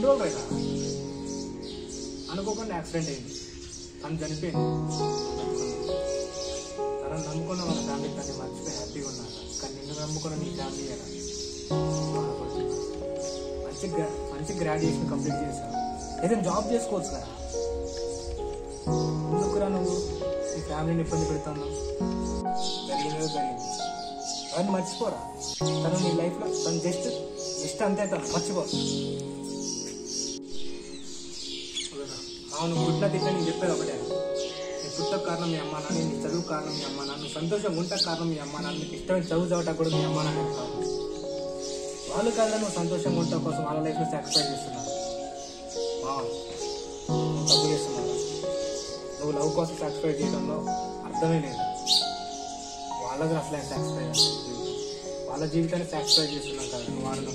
రెండు రోజులు రైనా అనుకోకుండా యాక్సిడెంట్ అయింది. తను చనిపోయింది. తనని నమ్ముకున్న వాళ్ళ ఫ్యామిలీ తను మర్చిపోయి హ్యాపీగా ఉన్నారు. కానీ నిన్ను నమ్ముకున్న నీ ఫ్యామిలీ ఎలా? మంచి మంచి గ్రాడ్యుయేషన్ కంప్లీట్ చేశాను ఏదైనా జాబ్ చేసుకోవచ్చు కదా. ఎందుకురా నువ్వు? నీ ఫ్యామిలీని ఇబ్బంది పెడతాను జరిగిందో జరిగింది. అవన్నీ మర్చిపోరా? తను నీ లైఫ్లో తను జస్ట్ జస్ట్ అంతే తను. మర్చిపోరు అవును పుట్టిన తిట్ట నేను చెప్పేది ఒకటే. నీ పుట్టకు కారణం మీ అమ్మ నాన్న నీ చదువు కారణం మీ అమ్మ నాన్న సంతోషం సంతోషంగా ఉంటా కారణం మీ అమ్మ నాన్న నీకు ఇష్టమైన చదువు చదవటం కూడా మీ అమ్మ నాన్న కారణం వాళ్ళు కాదు నువ్వు సంతోషంగా ఉండటం కోసం వాళ్ళ లైఫ్లో సాక్రిఫైస్ చేస్తున్నారు. మా, నువ్వు తప్పు చేస్తున్నావు. నువ్వు లవ్ కోసం సాక్రిఫైస్ చేయడంలో అర్థమే లేదు. వాళ్ళకి అసలే సాక్రిఫైస్ వాళ్ళ జీవితాన్ని సాక్రిఫైస్ చేస్తున్నాం కదా నువ్వు ఆనందం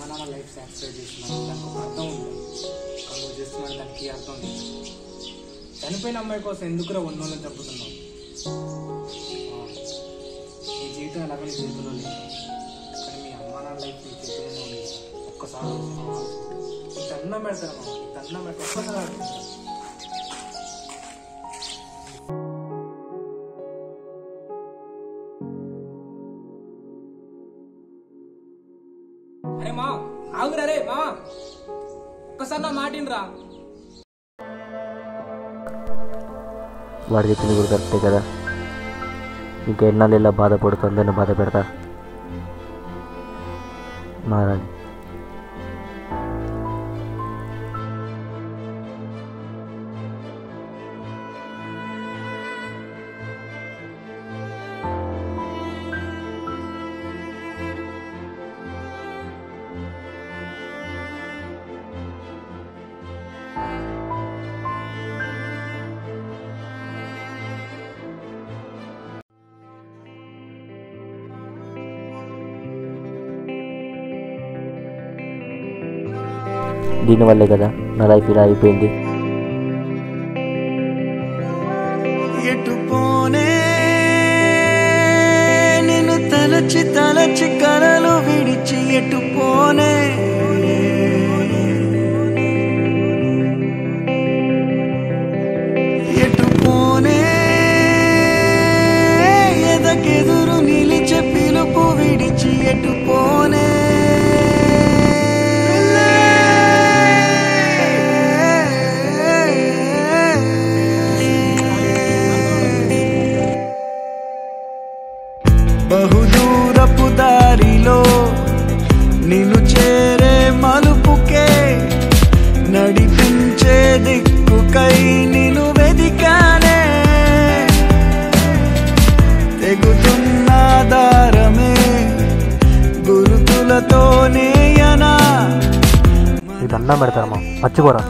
మన లైఫ్ సాటిస్ఫై చేస్తున్నాం దానికి ఒక అర్థం ఉంది. కానీ నువ్వు చేస్తున్నా దానికి అర్థం లేదు చనిపోయిన అమ్మాయి కోసం ఎందుకురా ఉన్న వాళ్ళని చంపుతున్నావు నీ జీవితం ఎలాగో నీ చేతిలో లేదు. కానీ మీ అమ్మ నాన్న లైఫ్ నీ చేతిలో లేదు. ఒక్కసారి నీకు దండం పెడతాను నీకు దండం పెడతా ఒక్కసారి ఆగురా రే మా ఒక్కసారి నా మాటినరా వాడు చెప్పింది కూడా కరెక్టే కదా ఇంకా ఎన్నాళ్ళు ఇలా బాధపడుతుందని బాధ పెడతా మారాలి దీనివల్లే కదా నా లైఫ్ ఇలా అయిపోయింది. తలచి తలచి కలలు విడిచి ఎటు పోనే దండం పెడతారమ్మా. మర్చిపోరా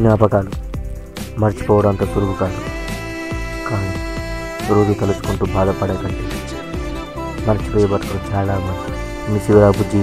జ్ఞాపకాలు మర్చిపోవడం అంత సులువు కాదు. కానీ రోజు తలుచుకుంటూ బాధపడే కంటే మర్చిపోయే బతుకులు చాలా మంది మీ శివరాబుజీ